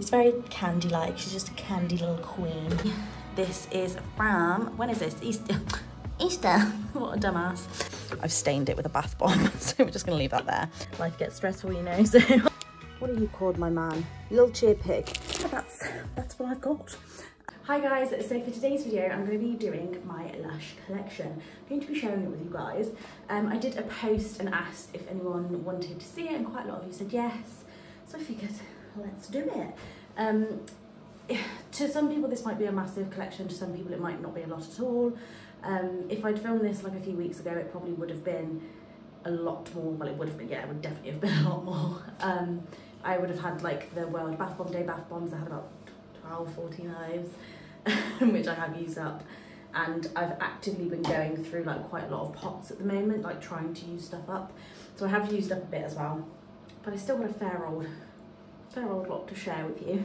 She's very candy-like. She's just a candy little queen. This is from, when is this? Easter. Easter. what a dumbass. I've stained it with a bath bomb, so we're just gonna leave that there. Life gets stressful, you know, so. what are you called, my man? Little cheer pig. That's, that's what I've got. Hi guys, so for today's video I'm going to be doing my Lush collection. I'm going to be sharing it with you guys. Um, I did a post and asked if anyone wanted to see it and quite a lot of you said yes. So I figured, let's do it. Um, to some people this might be a massive collection, to some people it might not be a lot at all. Um, if I'd filmed this like a few weeks ago it probably would have been a lot more, well it would have been, yeah it would definitely have been a lot more. Um, I would have had like the World Bath Bomb Day bath bombs, I had about 12, 14 lives. which I have used up and I've actively been going through like quite a lot of pots at the moment like trying to use stuff up so I have used up a bit as well but I still got a fair old fair old lot to share with you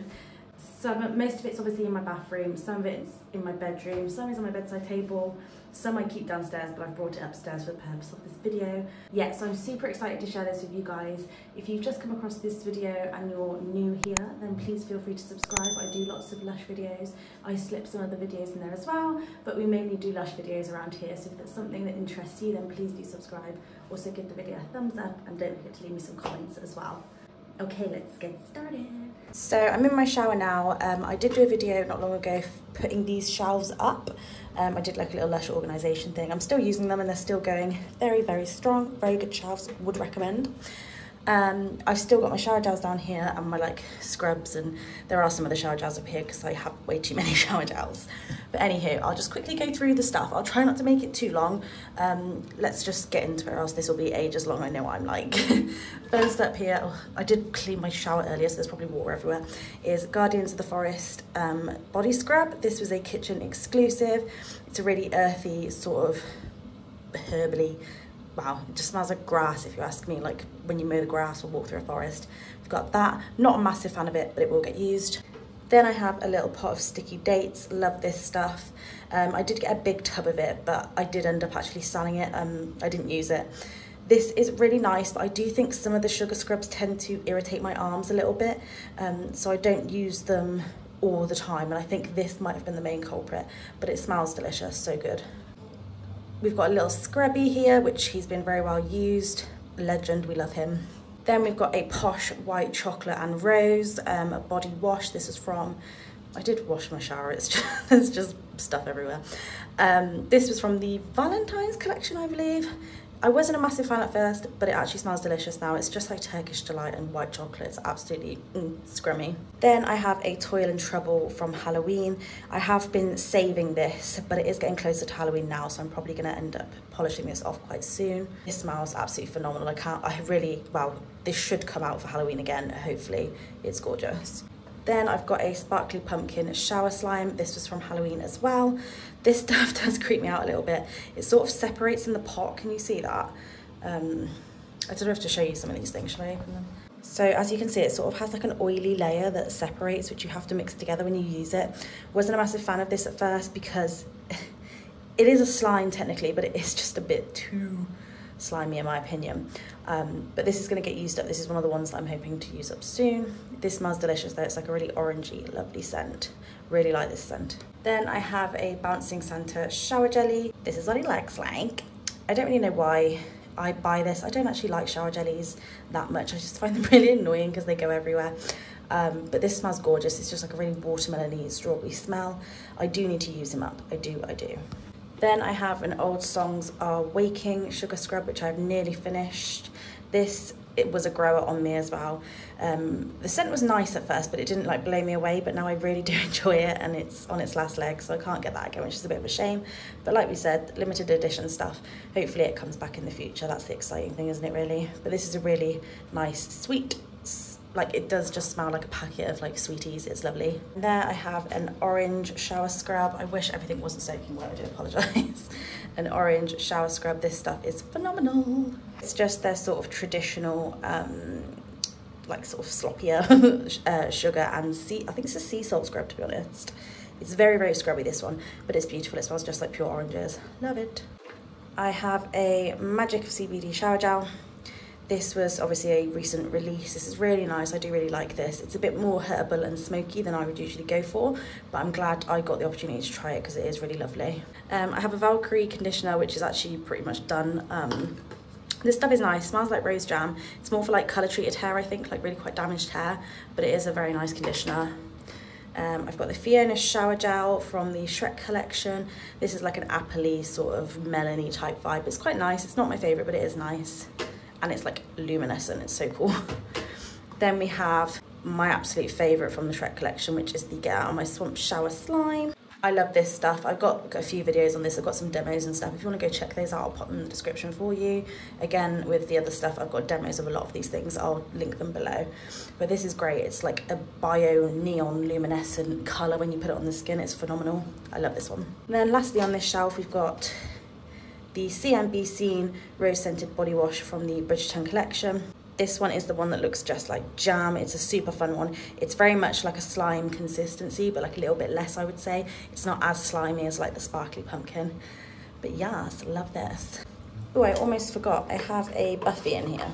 some most of it's obviously in my bathroom some of it's in my bedroom some is on my bedside table some I keep downstairs, but I've brought it upstairs for the purpose of this video. Yeah, so I'm super excited to share this with you guys. If you've just come across this video and you're new here, then please feel free to subscribe. I do lots of Lush videos. I slip some other videos in there as well, but we mainly do Lush videos around here. So if there's something that interests you, then please do subscribe. Also give the video a thumbs up and don't forget to leave me some comments as well. Okay, let's get started. So I'm in my shower now. Um, I did do a video not long ago putting these shelves up. Um, I did like a little Lush organisation thing. I'm still using them and they're still going very, very strong. Very good shelves, would recommend. Um, I've still got my shower gels down here and my like scrubs and there are some other shower gels up here because I have way too many shower gels. But anywho, I'll just quickly go through the stuff. I'll try not to make it too long. Um, let's just get into it or else this will be ages long. I know what I'm like. First up here, oh, I did clean my shower earlier so there's probably water everywhere, is Guardians of the Forest um, body scrub. This was a kitchen exclusive. It's a really earthy sort of herbally wow, it just smells like grass if you ask me, like when you mow the grass or walk through a forest. I've got that, not a massive fan of it, but it will get used. Then I have a little pot of sticky dates, love this stuff. Um, I did get a big tub of it, but I did end up actually selling it, um, I didn't use it. This is really nice, but I do think some of the sugar scrubs tend to irritate my arms a little bit, um, so I don't use them all the time, and I think this might have been the main culprit, but it smells delicious, so good. We've got a little scrubby here, which he's been very well used. Legend, we love him. Then we've got a Posh White Chocolate and Rose um, body wash. This is from, I did wash my shower, it's just, there's just stuff everywhere. Um, this was from the Valentine's collection, I believe. I wasn't a massive fan at first, but it actually smells delicious now. It's just like Turkish Delight and white chocolate. It's absolutely mm, scrummy. Then I have a Toil and Trouble from Halloween. I have been saving this, but it is getting closer to Halloween now, so I'm probably gonna end up polishing this off quite soon. This smells absolutely phenomenal. I can't, I really, well, this should come out for Halloween again, hopefully. It's gorgeous. Then I've got a Sparkly Pumpkin Shower Slime. This was from Halloween as well. This stuff does creep me out a little bit. It sort of separates in the pot. Can you see that? Um, I don't know if to show you some of these things. Should I open them? So as you can see, it sort of has like an oily layer that separates, which you have to mix together when you use it. Wasn't a massive fan of this at first because it is a slime technically, but it is just a bit too slimy in my opinion. Um, but this is going to get used up. This is one of the ones that I'm hoping to use up soon. This smells delicious though. It's like a really orangey, lovely scent. Really like this scent. Then I have a Bouncing Santa shower jelly. This is what it looks like. I don't really know why I buy this. I don't actually like shower jellies that much. I just find them really annoying because they go everywhere. Um, but this smells gorgeous. It's just like a really watermelony strawberry smell. I do need to use them up. I do, I do. Then I have an Old Songs Are Waking Sugar Scrub, which I've nearly finished. This, it was a grower on me as well. Um, the scent was nice at first, but it didn't like blow me away, but now I really do enjoy it and it's on its last leg, so I can't get that again, which is a bit of a shame. But like we said, limited edition stuff. Hopefully it comes back in the future. That's the exciting thing, isn't it really? But this is a really nice, sweet like it does just smell like a packet of like sweeties. It's lovely. There i have an orange shower scrub. I wish everything wasn't soaking wet. I do apologize. An orange shower scrub. This stuff is phenomenal. It's just their sort of traditional um like sort of sloppier uh, sugar and sea i think it's a sea salt scrub to be honest. It's very very scrubby this one but it's beautiful. It smells just like pure oranges. Love it. I have a magic cbd shower gel This was obviously a recent release. This is really nice. I do really like this. It's a bit more herbal and smoky than I would usually go for, but I'm glad I got the opportunity to try it because it is really lovely. Um, I have a Valkyrie conditioner, which is actually pretty much done. Um, this stuff is nice, smells like rose jam. It's more for like colour treated hair, I think, like really quite damaged hair, but it is a very nice conditioner. Um, I've got the Fiona shower gel from the Shrek collection. This is like an appley sort of melony type vibe. It's quite nice. It's not my favourite, but it is nice and it's like luminescent. It's so cool. then we have my absolute favorite from the Shrek collection, which is the Get Out of My Swamp Shower Slime. I love this stuff. I've got a few videos on this. I've got some demos and stuff. If you want to go check those out, I'll pop them in the description for you. Again, with the other stuff, I've got demos of a lot of these things. I'll link them below. But this is great. It's like a bio neon luminescent colour when you put it on the skin. It's phenomenal. I love this one. And then lastly on this shelf, we've got the CMB Scene Rose Scented Body Wash from the Bridgerton collection. This one is the one that looks just like jam. It's a super fun one. It's very much like a slime consistency, but like a little bit less, I would say. It's not as slimy as like the sparkly pumpkin. But yes, love this. Oh, I almost forgot. I have a Buffy in here.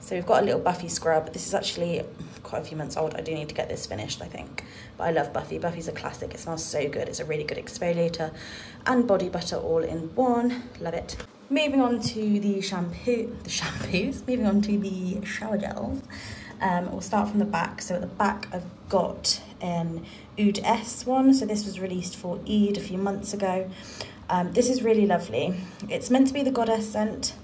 So we've got a little Buffy scrub. This is actually quite a few months old. I do need to get this finished, I think. But I love Buffy. Buffy's a classic. It smells so good. It's a really good exfoliator and body butter all in one. Love it. Moving on to the shampoo, the shampoos. Moving on to the shower gels. Um, we'll start from the back. So at the back, I've got an Oud S one. So this was released for Eid a few months ago. Um, this is really lovely. It's meant to be the Goddess scent.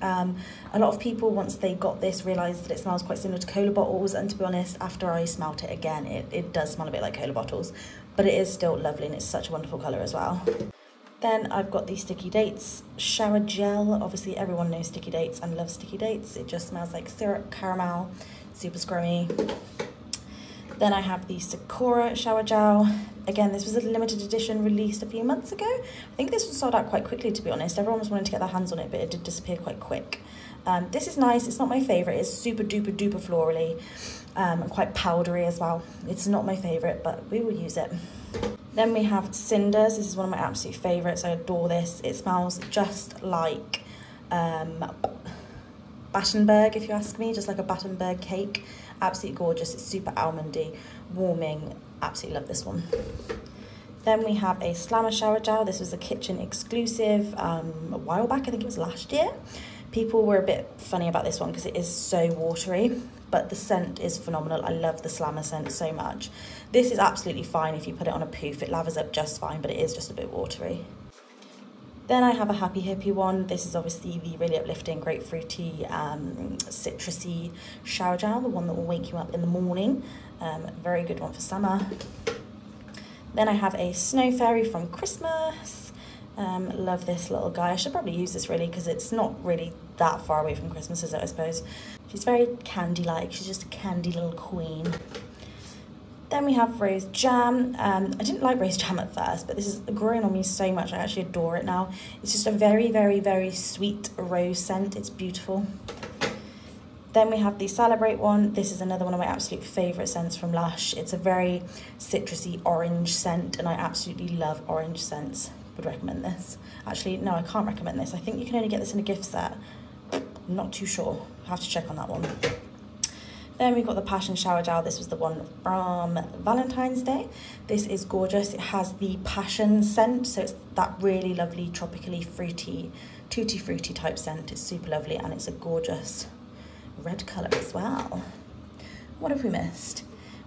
Um, a lot of people, once they got this, realised that it smells quite similar to cola bottles. And to be honest, after I smelt it again, it, it does smell a bit like cola bottles. But it is still lovely and it's such a wonderful colour as well. Then I've got the Sticky Dates shower gel. Obviously, everyone knows Sticky Dates and loves Sticky Dates. It just smells like syrup, caramel, super scrummy. Then I have the Sakura shower gel. Again, this was a limited edition released a few months ago. I think this was sold out quite quickly, to be honest. Everyone was wanting to get their hands on it, but it did disappear quite quick. Um, this is nice. It's not my favourite. It's super duper duper florally um, and quite powdery as well. It's not my favourite, but we will use it. Then we have Cinders. This is one of my absolute favourites. I adore this. It smells just like um, Battenberg, if you ask me, just like a Battenberg cake. Absolutely gorgeous. It's super almondy, warming. Absolutely love this one. Then we have a Slammer shower gel. This was a kitchen exclusive um, a while back. I think it was last year. People were a bit funny about this one because it is so watery, but the scent is phenomenal. I love the Slammer scent so much. This is absolutely fine if you put it on a poof. It lathers up just fine, but it is just a bit watery. Then I have a Happy Hippy one. This is obviously the really uplifting, grapefruity, um, citrusy shower gel, the one that will wake you up in the morning. Um, very good one for summer. Then I have a Snow Fairy from Christmas. Um, love this little guy. I should probably use this really because it's not really that far away from Christmas, is it, I suppose. She's very candy-like. She's just a candy little queen. Then we have rose jam. Um, I didn't like rose jam at first, but this is growing on me so much. I actually adore it now. It's just a very, very, very sweet rose scent. It's beautiful. Then we have the Celebrate one. This is another one of my absolute favourite scents from Lush. It's a very citrusy orange scent, and I absolutely love orange scents. Would recommend this. Actually, no, I can't recommend this. I think you can only get this in a gift set. I'm not too sure. I have to check on that one. Then we've got the Passion Shower Gel. This was the one from Valentine's Day. This is gorgeous. It has the passion scent, so it's that really lovely, tropically fruity, tutti fruity type scent. It's super lovely and it's a gorgeous red colour as well. What have we missed?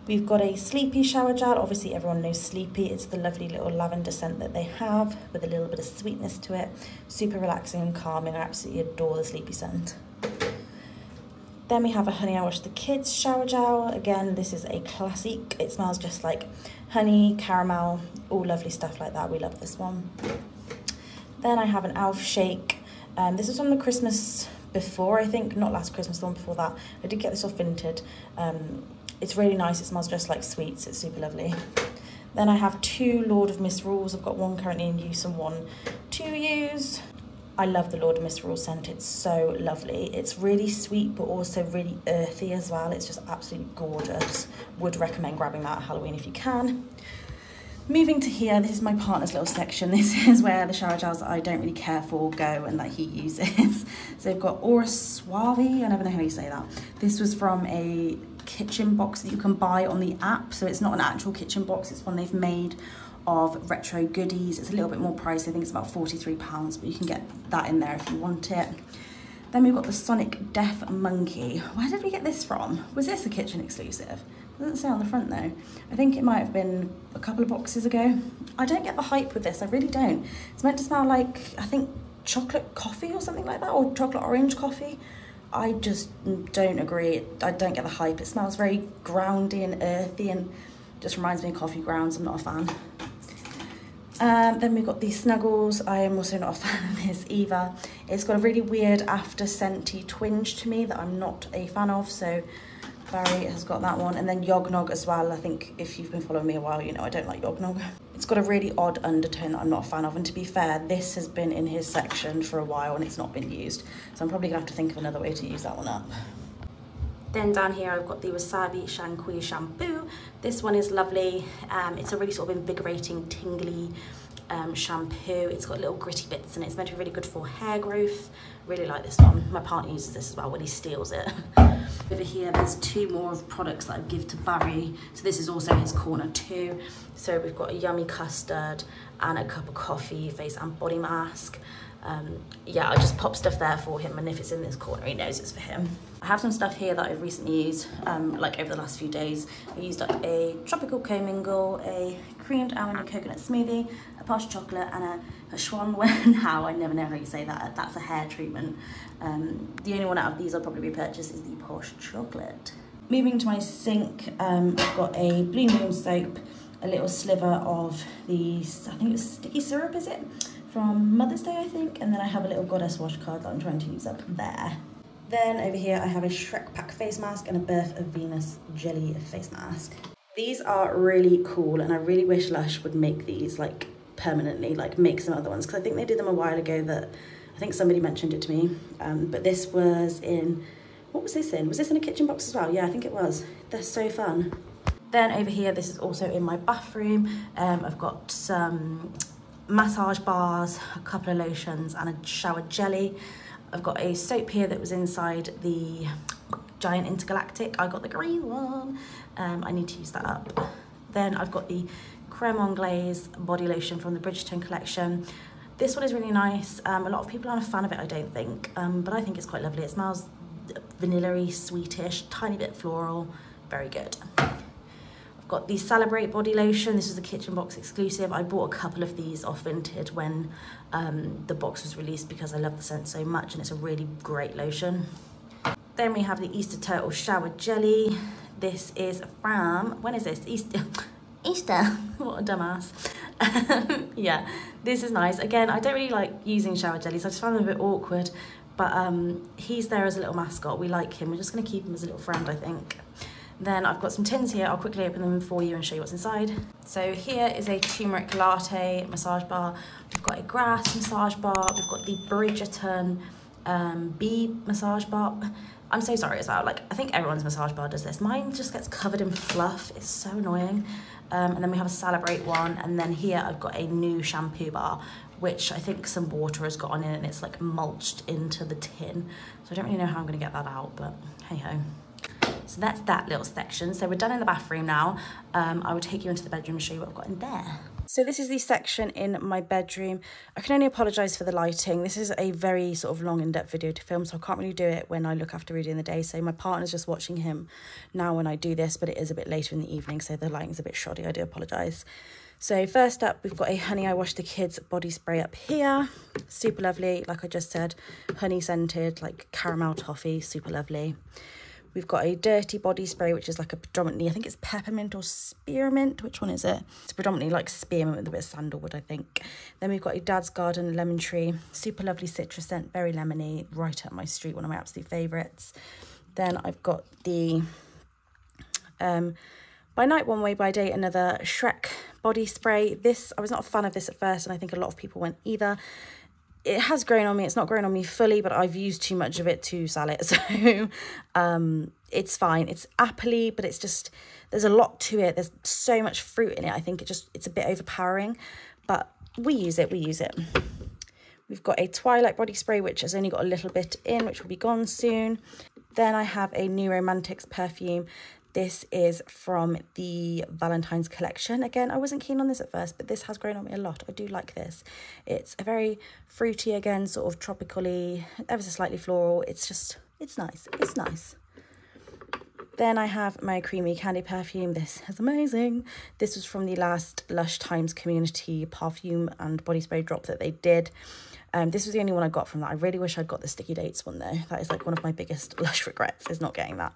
We've got a Sleepy shower gel. Obviously, everyone knows Sleepy. It's the lovely little lavender scent that they have with a little bit of sweetness to it. Super relaxing and calming. I absolutely adore the Sleepy scent. Then we have a Honey I Wash the Kids shower gel. Again, this is a classic. It smells just like honey, caramel, all lovely stuff like that. We love this one. Then I have an Elf Shake. Um, this is from the Christmas before, I think, not last Christmas, the one before that. I did get this off Vinted. Um, it's really nice. It smells just like sweets. It's super lovely. Then I have two Lord of Misrules. I've got one currently in use and one to use. I love the Lord Misrule scent. It's so lovely. It's really sweet, but also really earthy as well. It's just absolutely gorgeous. Would recommend grabbing that at Halloween if you can. Moving to here, this is my partner's little section. This is where the shower gels that I don't really care for go and that he uses. so they've got Aura Suave, I never know how you say that. This was from a kitchen box that you can buy on the app. So it's not an actual kitchen box, it's one they've made of retro goodies. It's a little bit more pricey, I think it's about 43 pounds, but you can get that in there if you want it. Then we've got the Sonic Death Monkey. Where did we get this from? Was this a kitchen exclusive? doesn't say on the front though. I think it might have been a couple of boxes ago. I don't get the hype with this, I really don't. It's meant to smell like, I think, chocolate coffee or something like that, or chocolate orange coffee. I just don't agree. I don't get the hype. It smells very groundy and earthy and just reminds me of coffee grounds. I'm not a fan. Um, then we've got these Snuggles. I am also not a fan of this either. It's got a really weird after scenty twinge to me that I'm not a fan of. So Barry has got that one. And then Yognog as well. I think if you've been following me a while, you know I don't like Yognog. It's got a really odd undertone that I'm not a fan of. And to be fair, this has been in his section for a while and it's not been used. So I'm probably gonna have to think of another way to use that one up. Then down here I've got the Wasabi Shan Kui shampoo. This one is lovely. Um, it's a really sort of invigorating, tingly um, shampoo. It's got little gritty bits and it. it's meant to be really good for hair growth. Really like this one. My partner uses this as well when he steals it. Over here there's two more of products that I give to Barry. So this is also his corner too. So we've got a yummy custard and a cup of coffee, face and body mask um, yeah, I just pop stuff there for him and if it's in this corner, he knows it's for him. I have some stuff here that I've recently used, um, like over the last few days. I used up a tropical commingle, a creamed almond and coconut smoothie, a Posh chocolate and a, a Schwan How I never know how you say that. That's a hair treatment. Um, the only one out of these I'll probably repurchase is the Posh chocolate. Moving to my sink, um, I've got a Blue Moon soap, a little sliver of the, I think it's sticky syrup, is it? from Mother's Day, I think. And then I have a little Goddess wash card that I'm trying to use up there. Then over here, I have a Shrek Pack face mask and a Birth of Venus jelly face mask. These are really cool and I really wish Lush would make these like permanently, like make some other ones. Because I think they did them a while ago that, I think somebody mentioned it to me. Um, but this was in, what was this in? Was this in a kitchen box as well? Yeah, I think it was. They're so fun. Then over here, this is also in my bathroom. Um, I've got some massage bars, a couple of lotions and a shower jelly. I've got a soap here that was inside the Giant Intergalactic. I got the green one. Um, I need to use that up. Then I've got the Creme Anglaise body lotion from the Bridgerton collection. This one is really nice. Um, a lot of people aren't a fan of it, I don't think, um, but I think it's quite lovely. It smells vanilla sweetish, tiny bit floral, very good. Got the Celebrate body lotion. This was a kitchen box exclusive. I bought a couple of these off Vinted when um, the box was released because I love the scent so much and it's a really great lotion. Then we have the Easter Turtle Shower Jelly. This is from, when is this? Easter. Easter, what a dumbass. yeah, this is nice. Again, I don't really like using shower jellies. I just find them a bit awkward, but um, he's there as a little mascot. We like him. We're just gonna keep him as a little friend, I think. Then I've got some tins here. I'll quickly open them for you and show you what's inside. So here is a turmeric latte massage bar. We've got a grass massage bar. We've got the Bridgerton um, bee massage bar. I'm so sorry as well. Like, I think everyone's massage bar does this. Mine just gets covered in fluff. It's so annoying. Um, and then we have a Celebrate one. And then here I've got a new shampoo bar, which I think some water has got on it and it's like mulched into the tin. So I don't really know how I'm going to get that out, but hey ho. So that's that little section. So we're done in the bathroom now. Um, I will take you into the bedroom and show you what I've got in there. So this is the section in my bedroom. I can only apologise for the lighting. This is a very sort of long in-depth video to film, so I can't really do it when I look after Rudy in the day. So my partner's just watching him now when I do this, but it is a bit later in the evening, so the lighting's a bit shoddy. I do apologise. So first up, we've got a Honey I Wash the Kids body spray up here. Super lovely, like I just said, honey scented, like caramel toffee, super lovely. We've got a dirty body spray, which is like a predominantly, I think it's peppermint or spearmint. Which one is it? It's predominantly like spearmint with a bit of sandalwood, I think. Then we've got a Dad's Garden lemon tree. Super lovely citrus scent, very lemony, right up my street, one of my absolute favourites. Then I've got the um, By Night One Way By Day, another Shrek body spray. This, I was not a fan of this at first, and I think a lot of people went either. It has grown on me. It's not grown on me fully, but I've used too much of it to sell it. So um, it's fine. It's appley, but it's just, there's a lot to it. There's so much fruit in it. I think it just, it's a bit overpowering, but we use it. We use it. We've got a Twilight body spray, which has only got a little bit in, which will be gone soon. Then I have a New Romantics perfume. This is from the Valentine's collection. Again, I wasn't keen on this at first, but this has grown on me a lot. I do like this. It's a very fruity, again, sort of tropically, ever so slightly floral. It's just, it's nice. It's nice. Then I have my creamy candy perfume. This is amazing. This was from the last Lush Times community perfume and body spray drop that they did. Um, this was the only one I got from that. I really wish I'd got the Sticky Dates one though. That is like one of my biggest Lush regrets is not getting that.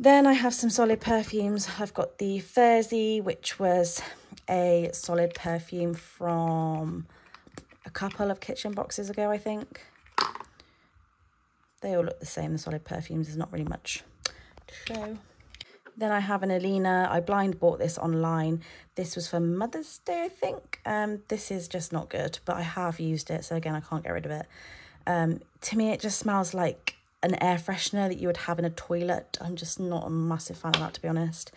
Then I have some solid perfumes. I've got the Furzy, which was a solid perfume from a couple of kitchen boxes ago, I think. They all look the same, the solid perfumes. There's not really much to show. Then I have an Alina. I blind bought this online. This was for Mother's Day, I think. Um, this is just not good, but I have used it. So again, I can't get rid of it. Um, to me, it just smells like an air freshener that you would have in a toilet. I'm just not a massive fan of that, to be honest.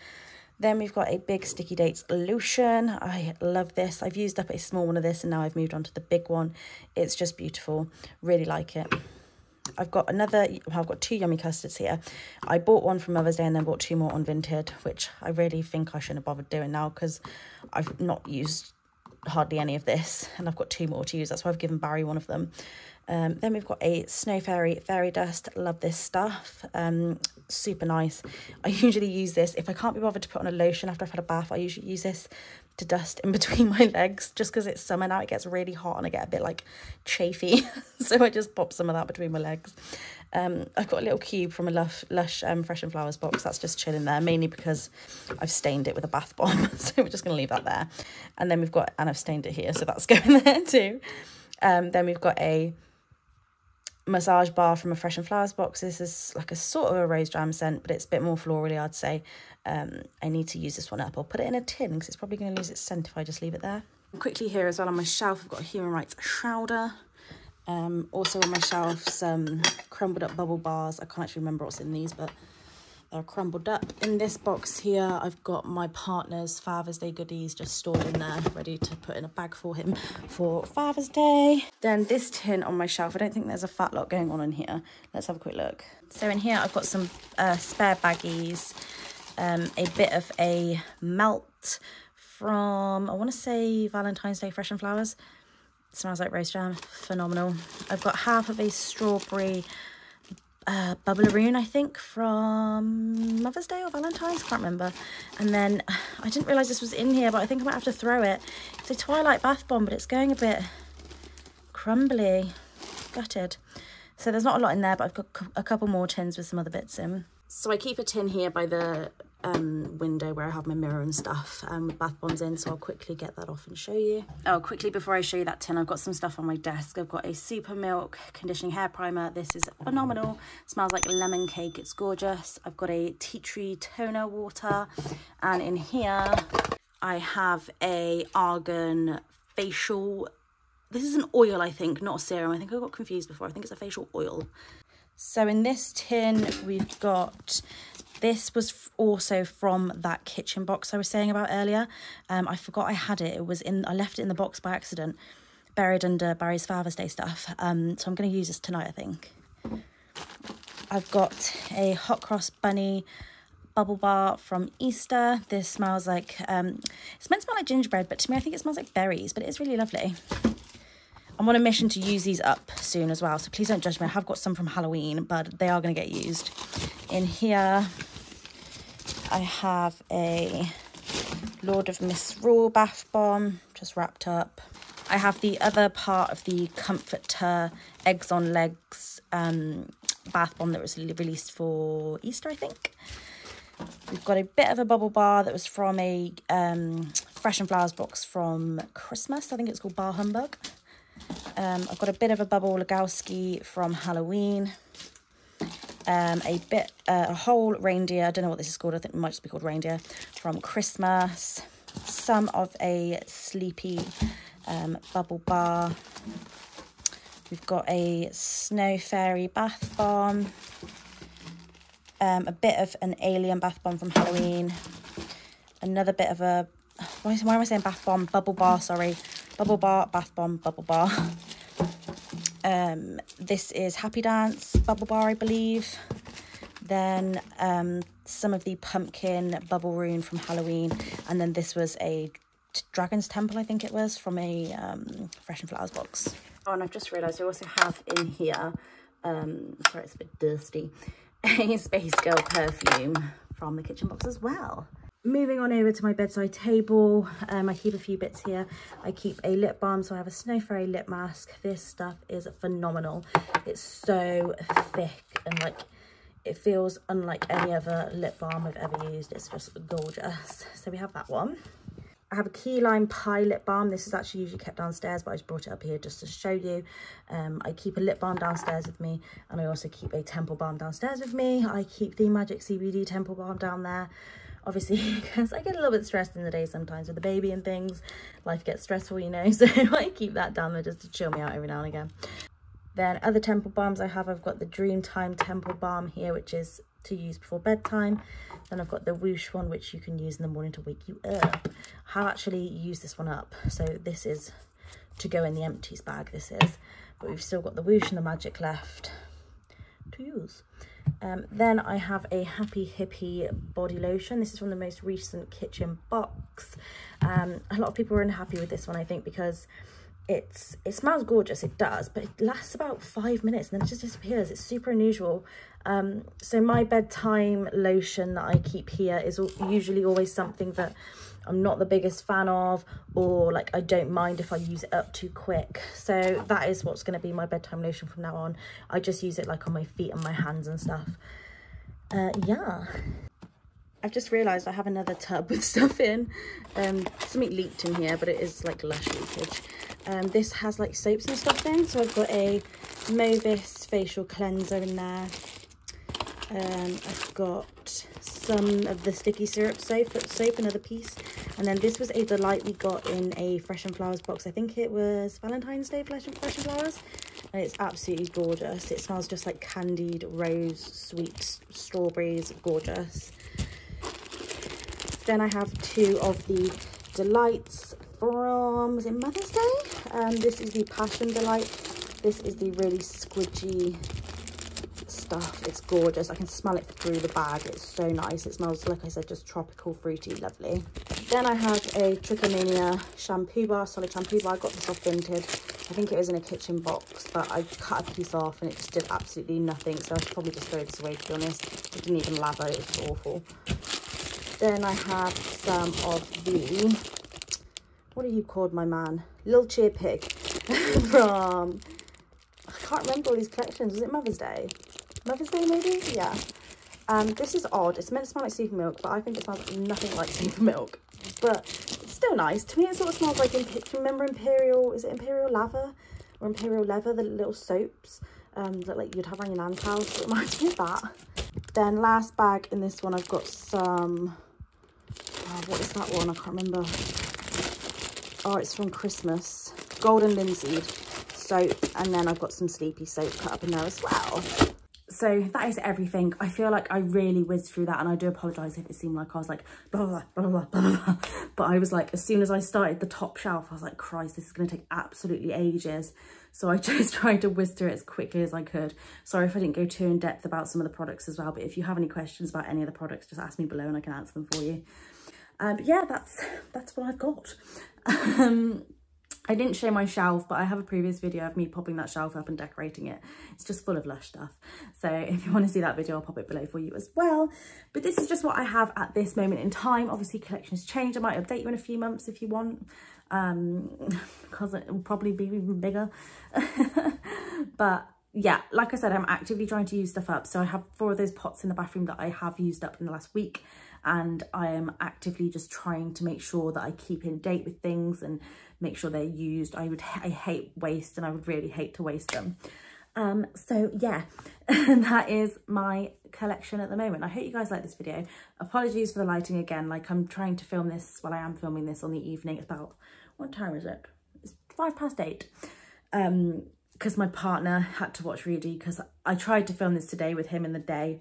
Then we've got a big Sticky Dates lotion. I love this. I've used up a small one of this and now I've moved on to the big one. It's just beautiful. Really like it. I've got another, well, I've got two yummy custards here. I bought one for Mother's Day and then bought two more on Vinted, which I really think I shouldn't have bothered doing now because I've not used hardly any of this and I've got two more to use. That's why I've given Barry one of them. Um, then we've got a Snow Fairy Fairy Dust. Love this stuff. Um, super nice. I usually use this. If I can't be bothered to put on a lotion after I've had a bath, I usually use this to dust in between my legs just because it's summer now. It gets really hot and I get a bit like chafy. so I just pop some of that between my legs. Um, I've got a little cube from a Lush, Lush um, Fresh and Flowers box. That's just chilling there, mainly because I've stained it with a bath bomb. so we're just going to leave that there. And then we've got, and I've stained it here, so that's going there too. Um, then we've got a massage bar from a Fresh and Flowers box. This is like a sort of a rose jam scent, but it's a bit more florally, I'd say. Um, I need to use this one up. I'll put it in a tin because it's probably going to lose its scent if I just leave it there. Quickly here as well on my shelf, I've got a Human Rights Shrouder. Um, also on my shelf, some crumbled up bubble bars. I can't actually remember what's in these, but they're crumbled up. In this box here, I've got my partner's Father's Day goodies just stored in there, ready to put in a bag for him for Father's Day. Then this tin on my shelf, I don't think there's a fat lot going on in here. Let's have a quick look. So in here, I've got some uh, spare baggies, um, a bit of a melt from, I want to say Valentine's Day Fresh and Flowers. It smells like rose jam, phenomenal. I've got half of a strawberry uh, Bubbleroon, I think, from Mother's Day or Valentine's, I can't remember. And then I didn't realise this was in here, but I think I might have to throw it. It's a Twilight Bath Bomb, but it's going a bit crumbly, gutted. So there's not a lot in there, but I've got a couple more tins with some other bits in. So I keep a tin here by the um, window where I have my mirror and stuff um, bath bombs in. So I'll quickly get that off and show you. Oh, quickly before I show you that tin, I've got some stuff on my desk. I've got a Super Milk Conditioning Hair Primer. This is phenomenal. Smells like lemon cake. It's gorgeous. I've got a tea tree toner water. And in here, I have a Argan facial this is an oil, I think, not a serum. I think I got confused before. I think it's a facial oil. So in this tin, we've got, this was also from that kitchen box I was saying about earlier. Um, I forgot I had it. It was in, I left it in the box by accident, buried under Barry's Father's Day stuff. Um, so I'm going to use this tonight, I think. I've got a Hot Cross Bunny bubble bar from Easter. This smells like, um, it's meant to smell like gingerbread, but to me, I think it smells like berries, but it's really lovely. I'm on a mission to use these up soon as well, so please don't judge me. I have got some from Halloween, but they are going to get used. In here, I have a Lord of Misrule bath bomb, just wrapped up. I have the other part of the Comforter Eggs on Legs um, bath bomb that was released for Easter, I think. We've got a bit of a bubble bar that was from a um, Fresh and Flowers box from Christmas. I think it's called Bar Humbug. Um, I've got a bit of a bubble Legowski from Halloween. Um, a bit, uh, a whole reindeer, I don't know what this is called, I think it might just be called reindeer, from Christmas. Some of a sleepy um, bubble bar. We've got a Snow Fairy bath bomb. Um, a bit of an alien bath bomb from Halloween. Another bit of a, why, why am I saying bath bomb? Bubble bar, sorry. Bubble bar, bath bomb, bubble bar. Um, this is Happy Dance bubble bar, I believe. Then um, some of the pumpkin Bubbleroon from Halloween. And then this was a Dragon's Temple, I think it was, from a um, Fresh and Flowers box. Oh, and I've just realised I also have in here, um, sorry, it's a bit dusty, a Space Girl perfume from the kitchen box as well. Moving on over to my bedside table, um, I keep a few bits here. I keep a lip balm, so I have a Snow Fairy lip mask. This stuff is phenomenal. It's so thick and like, it feels unlike any other lip balm I've ever used. It's just gorgeous. So we have that one. I have a key lime pie lip balm. This is actually usually kept downstairs, but I just brought it up here just to show you. Um, I keep a lip balm downstairs with me, and I also keep a temple balm downstairs with me. I keep the Magic CBD temple balm down there obviously because I get a little bit stressed in the day sometimes with the baby and things. Life gets stressful, you know, so I keep that down there just to chill me out every now and again. Then other temple balms I have, I've got the Dreamtime Temple Balm here, which is to use before bedtime. Then I've got the Whoosh one, which you can use in the morning to wake you up. I have actually used this one up. So this is to go in the empties bag, this is. But we've still got the Whoosh and the Magic left to use. Um, then I have a Happy Hippy body lotion. This is from the most recent kitchen box. Um, a lot of people are unhappy with this one, I think, because it's it smells gorgeous, it does, but it lasts about five minutes and then it just disappears. It's super unusual. Um, so my bedtime lotion that I keep here is usually always something that I'm not the biggest fan of or like I don't mind if I use it up too quick. So that is what's going to be my bedtime lotion from now on. I just use it like on my feet and my hands and stuff. Uh, yeah. I've just realised I have another tub with stuff in. Um, something leaked in here, but it is like Lush leakage. Um, this has like soaps and stuff in. So I've got a Movis facial cleanser in there. Um, I've got some of the sticky syrup soap, soap, another piece. And then this was a delight we got in a Fresh and Flowers box. I think it was Valentine's Day Fresh and, Fresh and Flowers. And it's absolutely gorgeous. It smells just like candied rose, sweet strawberries, gorgeous. Then I have two of the delights from, was it Mother's Day? Um, this is the Passion Delight. This is the really squidgy stuff. It's gorgeous. I can smell it through the bag. It's so nice. It smells, like I said, just tropical, fruity, lovely. Then I have a Trichomania shampoo bar, solid shampoo bar. I got this off Vinted. I think it was in a kitchen box, but I cut a piece off and it just did absolutely nothing. So I should probably just throw this away, to be honest. It didn't even lather. It was awful. Then I have some of the, what are you called my man? Little Cheer Pig from, I can't remember all these collections. Was it Mother's Day? Mother's Day maybe? Yeah. Um, this is odd. It's meant to smell like super milk, but I think it smells nothing like super milk. But it's still nice. To me, it sort of smells like, do you remember Imperial, is it Imperial Lava? Or Imperial Leather, the little soaps um, that like you'd have on your nan's house. It reminds me of that. Then last bag in this one, I've got some, oh, what is that one? I can't remember. Oh, it's from Christmas. Golden Linseed soap. And then I've got some Sleepy soap cut up in there as well so that is everything. I feel like i really whizzed through that and i do apologize if it seemed like i was like blah blah blah blah blah, blah. but i was like as soon as i started the top shelf i was like christ this is going to take absolutely ages. So i just tried to whiz through it as quickly as i could. Sorry if i didn't go too in depth about some of the products as well but if you have any questions about any of the products just ask me below and i can answer them for you. Um, but yeah that's that's what i've got. Um I didn't show my shelf, but I have a previous video of me popping that shelf up and decorating it. It's just full of Lush stuff. So if you want to see that video, I'll pop it below for you as well. But this is just what I have at this moment in time. Obviously, collections change. I might update you in a few months if you want, um, because it will probably be even bigger. but yeah, like I said, I'm actively trying to use stuff up. So I have four of those pots in the bathroom that I have used up in the last week. And I am actively just trying to make sure that I keep in date with things and make sure they're used. I would, I hate waste and I would really hate to waste them. Um, so yeah, that is my collection at the moment. I hope you guys like this video. Apologies for the lighting again. Like I'm trying to film this while I am filming this on the evening. It's about, what time is it? It's five past eight. Um, because my partner had to watch Rudy because I tried to film this today with him in the day.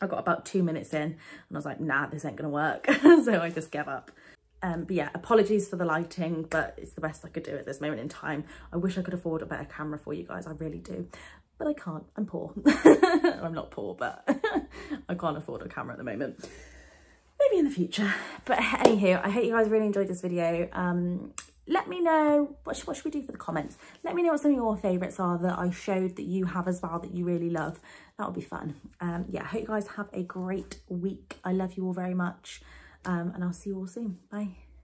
I got about two minutes in and I was like, nah, this ain't gonna work. so I just gave up. Um, but yeah, apologies for the lighting, but it's the best I could do at this moment in time. I wish I could afford a better camera for you guys, I really do. But I can't, I'm poor. I'm not poor, but I can't afford a camera at the moment. Maybe in the future. But anywho, I hope you guys really enjoyed this video. Um, let me know, what should, what should we do for the comments? Let me know what some of your favourites are that I showed that you have as well that you really love. That would be fun. Um, yeah, I hope you guys have a great week. I love you all very much um, and I'll see you all soon. Bye.